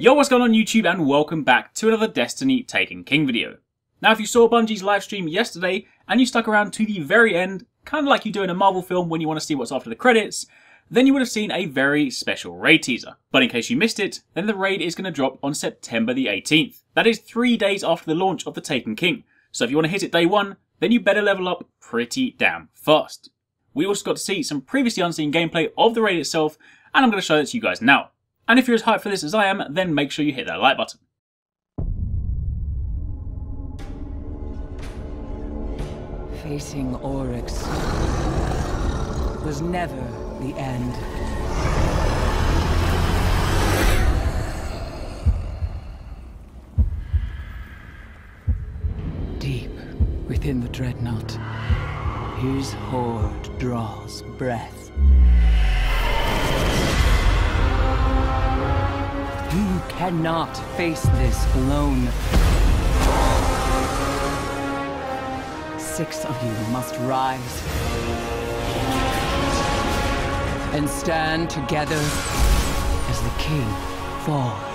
Yo, what's going on YouTube and welcome back to another Destiny Taken King video. Now if you saw Bungie's live stream yesterday and you stuck around to the very end, kind of like you do in a Marvel film when you want to see what's after the credits, then you would have seen a very special raid teaser. But in case you missed it, then the raid is going to drop on September the 18th. That is three days after the launch of the Taken King. So if you want to hit it day one, then you better level up pretty damn fast. We also got to see some previously unseen gameplay of the raid itself, and I'm going to show it to you guys now. And if you're as hyped for this as I am, then make sure you hit that like button. Facing Oryx was never the end. Deep within the Dreadnought, his horde draws breath. Cannot face this alone. Six of you must rise and stand together as the king falls.